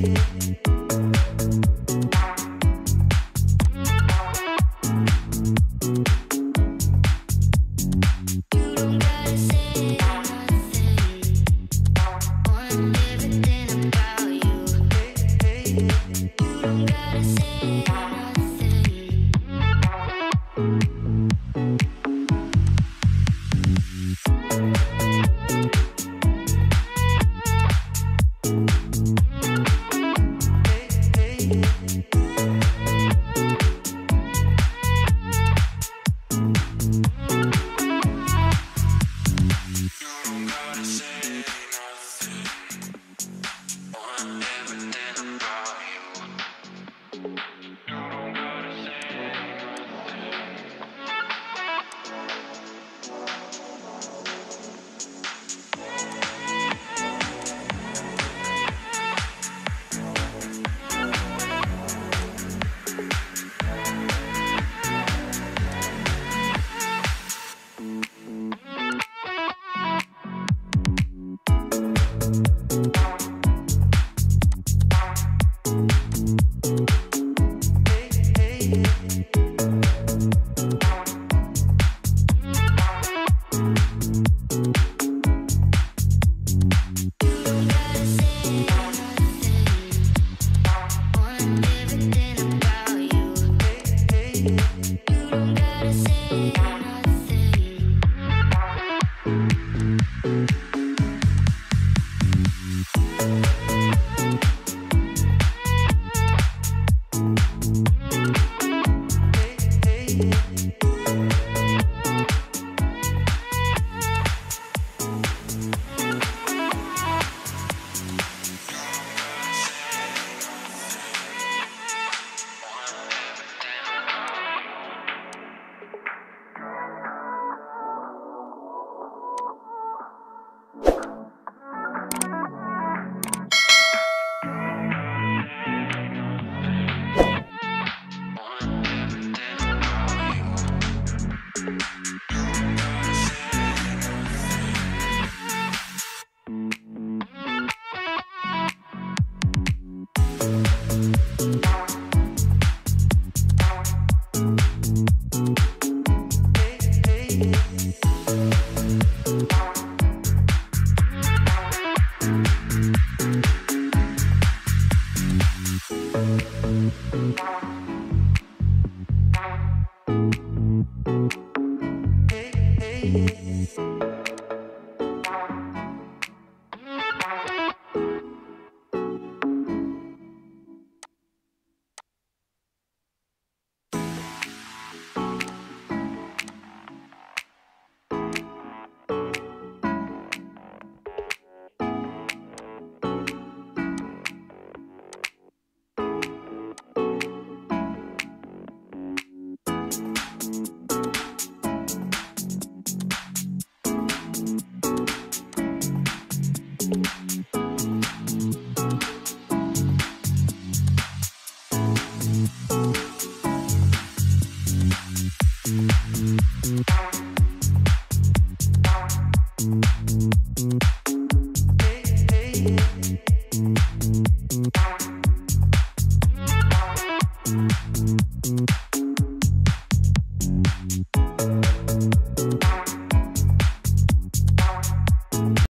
Hey, yeah.